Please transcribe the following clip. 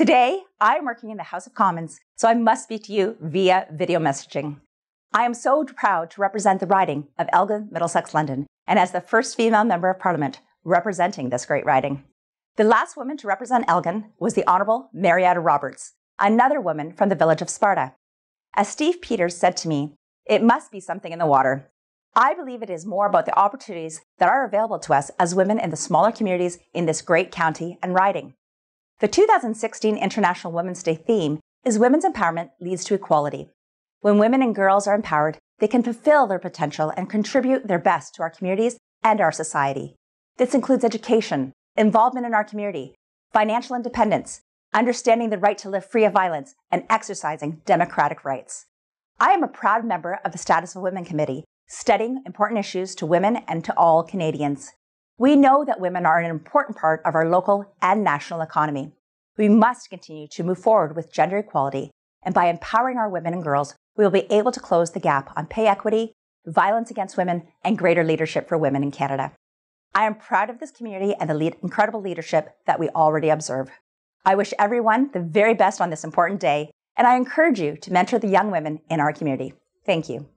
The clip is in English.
Today, I'm working in the House of Commons, so I must speak to you via video messaging. I am so proud to represent the riding of Elgin, Middlesex, London, and as the first female member of Parliament representing this great riding. The last woman to represent Elgin was the Honourable Marietta Roberts, another woman from the village of Sparta. As Steve Peters said to me, it must be something in the water. I believe it is more about the opportunities that are available to us as women in the smaller communities in this great county and riding. The 2016 International Women's Day theme is Women's Empowerment Leads to Equality. When women and girls are empowered, they can fulfill their potential and contribute their best to our communities and our society. This includes education, involvement in our community, financial independence, understanding the right to live free of violence, and exercising democratic rights. I am a proud member of the Status of Women Committee, studying important issues to women and to all Canadians. We know that women are an important part of our local and national economy. We must continue to move forward with gender equality, and by empowering our women and girls, we will be able to close the gap on pay equity, violence against women, and greater leadership for women in Canada. I am proud of this community and the lead, incredible leadership that we already observe. I wish everyone the very best on this important day, and I encourage you to mentor the young women in our community. Thank you.